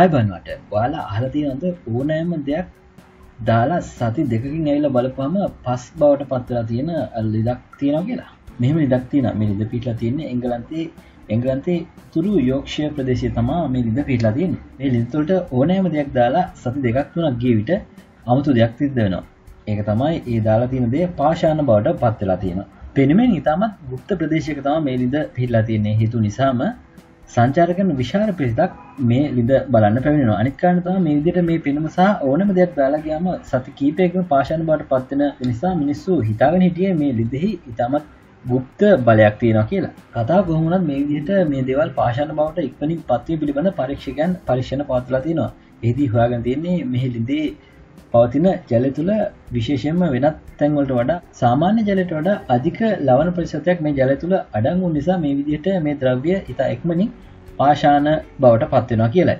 අයිබන්වට ඔයාලා අහලතියනද ඕනෑම දෙයක් දාලා සති දෙකින් ඇවිල බලපම පස් බවට පත්වලා තියෙන ලිදක් තියෙන කියලා. මෙහම ඉදක් තියෙන මේ ලිද පිටලා තියන්නේ එංගලන්තේ එංගලන්තේ තුරු යෝක්ෂය ප්‍රදේශය තමා මේ ලිද පිටලා තියන් මේ ලිතොට ඕනෑම දෙයක් දාලා සති දෙකක් තුනක් ගේ විට අමුතු දෙයක් තිදවෙනවා ඒක තමයි ඒ දාලා තියෙන දේ පාශාන බවට පත්වෙලා තියෙන පෙනමෙන් ඉතාමත් ගුප්ත ප්‍රදේශක තම මේ ලිද පිල්ලා තියන්නේ. හිතු නිසාම සංචාරකන විශාර පිරිතක් මේ ලිද බලන්න පැමිෙන අනිකාන තම මේ විදිට මේ පෙනුම සහ ඕනම දෙයක් දාලාගයාම සති කීපයකම පාශන බට පත්වෙන නිසා මිනිස්සු හිතාගෙන හිටිය මේ ලිදෙහි ඉතාමත් ගුප්ත බලයක් තියෙනවා කියලා. කතා කොහොමනත් මේ විදිහට මේ දෙවල් පාශන බවට ඉක්මනින් පත්වය පිළිබඳ පරීක්ෂකයන් පරික්ෂණ පත්ලා තියෙනවා. එහිදී හොයාගෙන තියන්නේ මෙහි ලිදේ පවතින ජල තුළ විශේෂයෙන්ම වෙනත් තැන්වලට වඩා සාමාන්‍ය ජලට වඩා අධික ලවන ප්‍රතිශතයක් මේ ජල තුළ අඩංගු නිසා මේ විදිහට මේ ද්‍රව්‍ය ඉතා එක්මනින් පාශාන බවට පත්වෙනවා කියලයි.